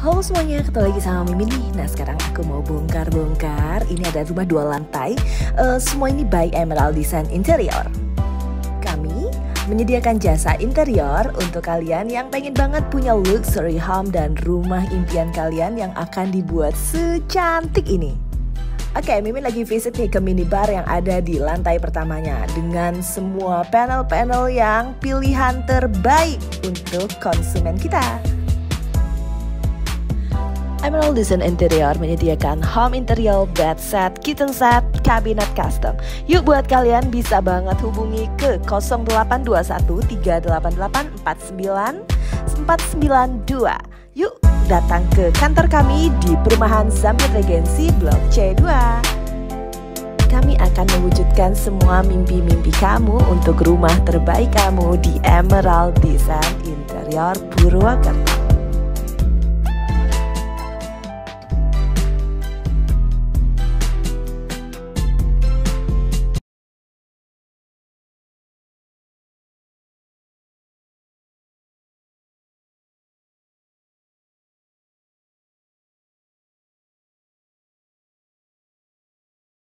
Halo semuanya, ketemu lagi sama Mimin nih Nah sekarang aku mau bongkar-bongkar Ini ada rumah dua lantai uh, Semua ini by Emerald Design Interior Kami menyediakan jasa interior untuk kalian yang pengen banget punya luxury home dan rumah impian kalian yang akan dibuat secantik ini. Oke, Mimin lagi visit nih ke minibar yang ada di lantai pertamanya dengan semua panel-panel yang pilihan terbaik untuk konsumen kita. Emerald Design Interior menyediakan home interior, bed set, kitchen set, cabinet custom. Yuk buat kalian bisa banget hubungi ke 0821 388 49 492. Yuk datang ke kantor kami di Perumahan Zamir Regensi Blok C2 kami akan mewujudkan semua mimpi-mimpi kamu untuk rumah terbaik kamu di Emerald Design Interior Purwokerto.